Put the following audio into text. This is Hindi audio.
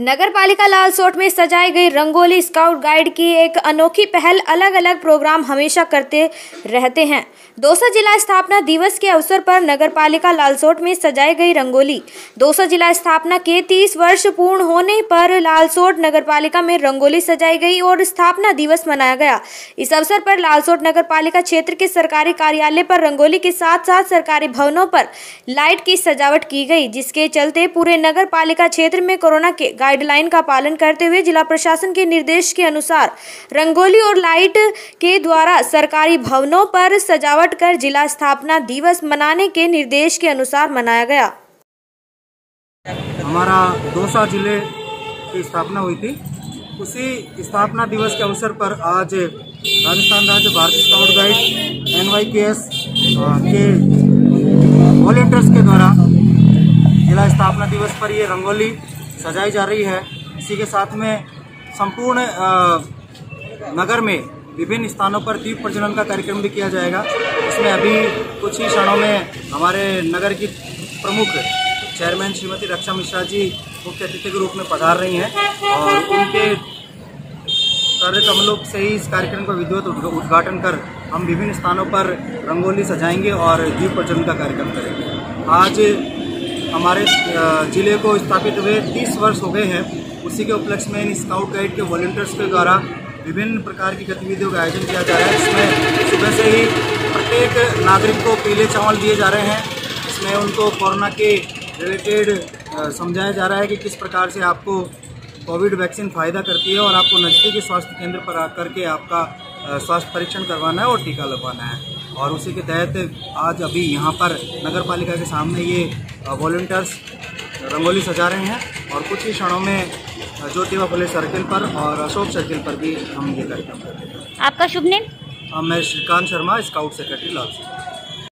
नगर पालिका लालसोट में सजाई गई रंगोली स्काउट गाइड की एक अनोखी पहल अलग अलग प्रोग्राम हमेशा करते रहते हैं। दौसा जिला स्थापना दिवस के अवसर पर नगर पालिका लालसोट में सजाई गई रंगोली। दौसा जिला स्थापना के 30 वर्ष पूर्ण होने पर लालसोट नगर पालिका में रंगोली सजाई गई और स्थापना दिवस मनाया गया। इस अवसर पर लालसोट नगर पालिका क्षेत्र के सरकारी कार्यालय पर रंगोली के साथ साथ सरकारी भवनों पर लाइट की सजावट की गई, जिसके चलते पूरे नगर पालिका क्षेत्र में कोरोना के गाइडलाइन का पालन करते हुए जिला प्रशासन के निर्देश के अनुसार रंगोली और लाइट के द्वारा सरकारी भवनों पर सजावट कर जिला स्थापना दिवस मनाने के निर्देश के अनुसार मनाया गया। हमारा दौसा ज़िले की स्थापना हुई थी। उसी स्थापना दिवस के अवसर पर आज राजस्थान राज्य भारतीय scout guide N Y K S के वॉलेंटियर्स के द्वारा जिला स्थापना दिवस पर ये रंगोली सजाई जा रही है। इसी के साथ में संपूर्ण नगर में विभिन्न स्थानों पर दीप प्रज्वलन का कार्यक्रम भी किया जाएगा। इसमें अभी कुछ ही क्षणों में हमारे नगर की प्रमुख चेयरमैन श्रीमती रक्षा मिश्रा जी मुख्य अतिथि के रूप में पधार रही हैं और उनके कार्यक्रमों से ही इस कार्यक्रम का विधिवत उद्घाटन कर हम विभिन्न स्थानों पर रंगोली सजाएँगे और दीप प्रज्वलन का कार्यक्रम करेंगे। आज हमारे ज़िले को स्थापित हुए 30 वर्ष हो गए हैं। उसी के उपलक्ष्य में इन स्काउट गाइड के वॉल्टियर्स के द्वारा विभिन्न प्रकार की गतिविधियों का आयोजन किया जा रहा है। इसमें सुबह से ही प्रत्येक नागरिक को पीले चावल दिए जा रहे हैं। इसमें उनको कोरोना के रिलेटेड समझाया जा रहा है कि किस प्रकार से आपको कोविड वैक्सीन फ़ायदा करती है और आपको नज़दीकी स्वास्थ्य केंद्र पर आकर के आपका स्वास्थ्य परीक्षण करवाना है और टीका लगवाना है। और उसी के तहत आज अभी यहाँ पर नगर पालिका के सामने ये वॉल्टियर्स रंगोली सजा रहे हैं और कुछ ही क्षणों में ज्योतिबा फुले सर्किल पर और अशोक सर्किल पर भी हम ये कार्यक्रम कर रहे हैं। आपका शुभ नेम? मैं श्रीकांत शर्मा स्काउट सेक्रेटरी लाल सिंह